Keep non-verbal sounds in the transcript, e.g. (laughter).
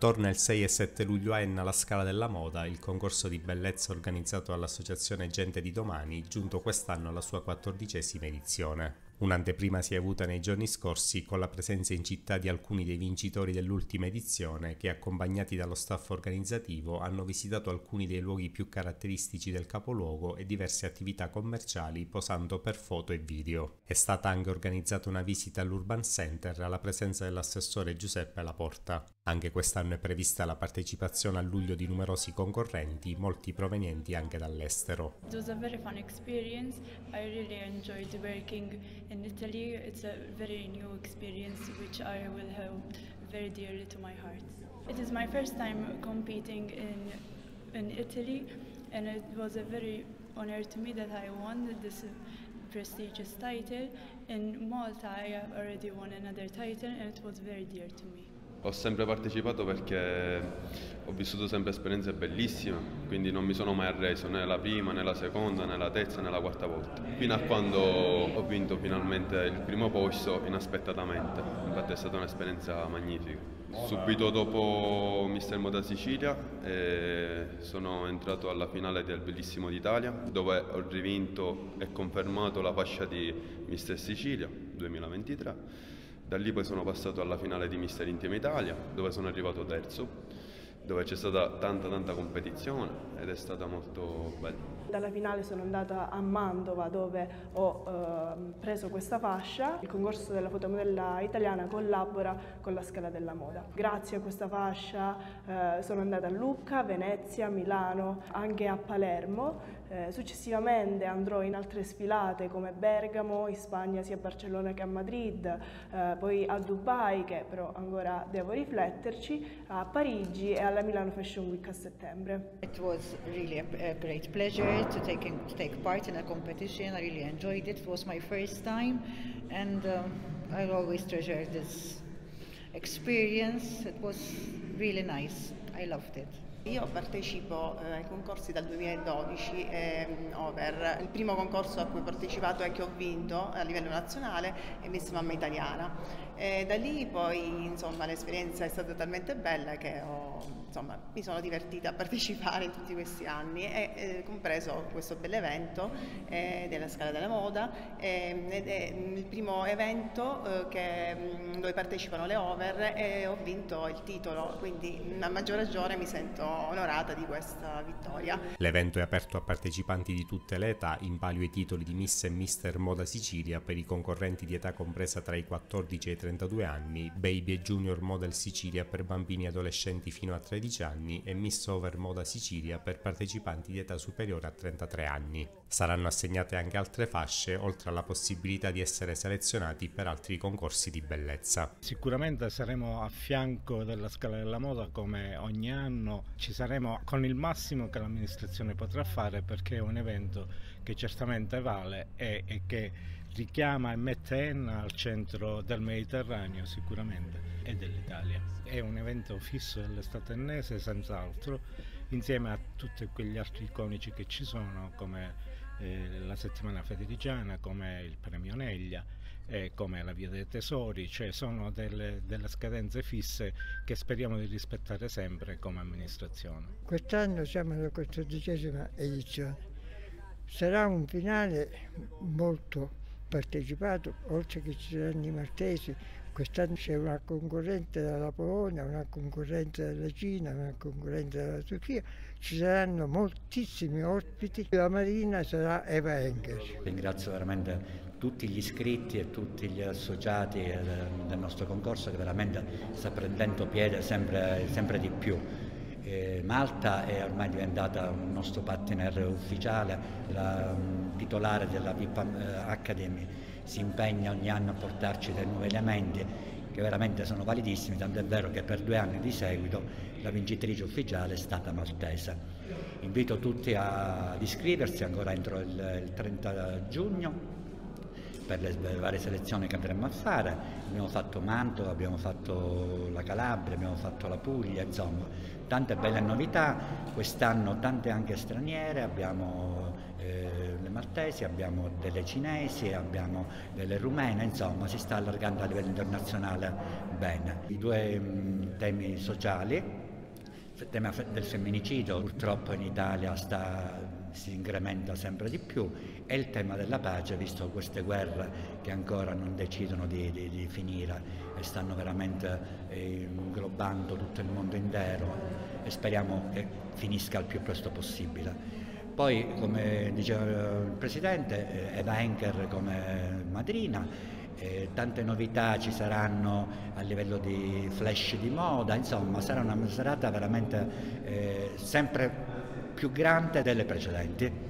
Torna il 6 e 7 luglio a Enna la Scala della Moda, il concorso di bellezza organizzato dall'Associazione Gente di Domani, giunto quest'anno alla sua quattordicesima edizione. Un'anteprima si è avuta nei giorni scorsi con la presenza in città di alcuni dei vincitori dell'ultima edizione che, accompagnati dallo staff organizzativo, hanno visitato alcuni dei luoghi più caratteristici del capoluogo e diverse attività commerciali posando per foto e video. È stata anche organizzata una visita all'Urban Center alla presenza dell'assessore Giuseppe Laporta. Anche quest'anno è prevista la partecipazione a luglio di numerosi concorrenti, molti provenienti anche dall'estero. It was a very fun experience. I really enjoyed working in Italy. It's a very new experience which I will hold very dearly to my heart. It is my first time competing in in Italy and it was a very honor to me that I won this prestigious title. In Malta I have already won another title and it was very dear to me. Ho sempre partecipato perché ho vissuto sempre esperienze bellissime, quindi non mi sono mai arreso né la prima, né la seconda, né la terza, né la quarta volta. Fino a quando ho vinto finalmente il primo posto inaspettatamente, infatti è stata un'esperienza magnifica. Subito dopo Mister Moda Sicilia eh, sono entrato alla finale del Bellissimo d'Italia dove ho rivinto e confermato la fascia di Mister Sicilia 2023 da lì poi sono passato alla finale di Mister Intima Italia, dove sono arrivato terzo, dove c'è stata tanta tanta competizione ed è stata molto bella. Dalla finale sono andata a Mantova dove ho eh, preso questa fascia. Il concorso della fotomodella italiana collabora con la Scala della Moda. Grazie a questa fascia eh, sono andata a Lucca, Venezia, Milano, anche a Palermo. Eh, successivamente andrò in altre sfilate come Bergamo, in Spagna sia a Barcellona che a Madrid, eh, poi a Dubai che però ancora devo rifletterci, a Parigi e alla Milano Fashion Week a settembre. It was really a, a great pleasure to take, in, to take part in a competition. I really enjoyed it. It was my first time, and um, I always treasure this experience. It was really nice. I loved it. Io partecipo eh, ai concorsi dal 2012 eh, over. Il primo concorso a cui ho partecipato e che ho vinto a livello nazionale è Miss Mamma Italiana. E da lì poi l'esperienza è stata talmente bella che ho, insomma, mi sono divertita a (laughs) partecipare in tutti questi anni e eh, compreso questo bell'evento eh, della Scala della Moda eh, ed è il primo evento eh, che, mm, dove partecipano le over e ho vinto il titolo, quindi a maggior ragione mi sento onorata di questa vittoria. L'evento è aperto a partecipanti di tutte le età in palio ai titoli di Miss e Mister Moda Sicilia per i concorrenti di età compresa tra i 14 e i 32 anni, Baby e Junior Model Sicilia per bambini e adolescenti fino a 13 anni e Miss Over Moda Sicilia per partecipanti di età superiore a 33 anni. Saranno assegnate anche altre fasce, oltre alla possibilità di essere selezionati per altri concorsi di bellezza. Sicuramente saremo a fianco della Scala della Moda come ogni anno ci saremo con il massimo che l'amministrazione potrà fare perché è un evento che certamente vale e, e che richiama e mette Enna al centro del Mediterraneo sicuramente e dell'Italia. È un evento fisso dell'estate ennese senz'altro insieme a tutti quegli altri iconici che ci sono come eh, la settimana federiciana, come il premio Neglia, eh, come la via dei tesori, cioè sono delle, delle scadenze fisse che speriamo di rispettare sempre come amministrazione. Quest'anno siamo alla quattordicesima edizione. Sarà un finale molto partecipato, oltre che ci saranno i martesi, quest'anno c'è una concorrente dalla Polonia, una concorrente dalla Cina, una concorrente dalla Turchia, ci saranno moltissimi ospiti, la Marina sarà Eva Engel. Ringrazio veramente tutti gli iscritti e tutti gli associati del nostro concorso che veramente sta prendendo piede sempre, sempre di più. Eh, Malta è ormai diventata un nostro partner ufficiale, la titolare della VIP eh, Academy si impegna ogni anno a portarci dei nuovi elementi che veramente sono validissimi, tanto è vero che per due anni di seguito la vincitrice ufficiale è stata maltese. Invito tutti ad iscriversi ancora entro il, il 30 giugno per le varie selezioni che andremo a fare. Abbiamo fatto Mantova, abbiamo fatto la Calabria, abbiamo fatto la Puglia, insomma, tante belle novità, quest'anno tante anche straniere, abbiamo eh, le maltesi, abbiamo delle cinesi, abbiamo delle rumene, insomma si sta allargando a livello internazionale bene. I due mh, temi sociali il tema del femminicidio purtroppo in Italia sta, si incrementa sempre di più e il tema della pace, visto queste guerre che ancora non decidono di, di, di finire e stanno veramente eh, inglobando tutto il mondo intero e speriamo che finisca il più presto possibile. Poi, come diceva il Presidente, eh, Eva Henker come madrina eh, tante novità ci saranno a livello di flash di moda, insomma sarà una serata veramente eh, sempre più grande delle precedenti.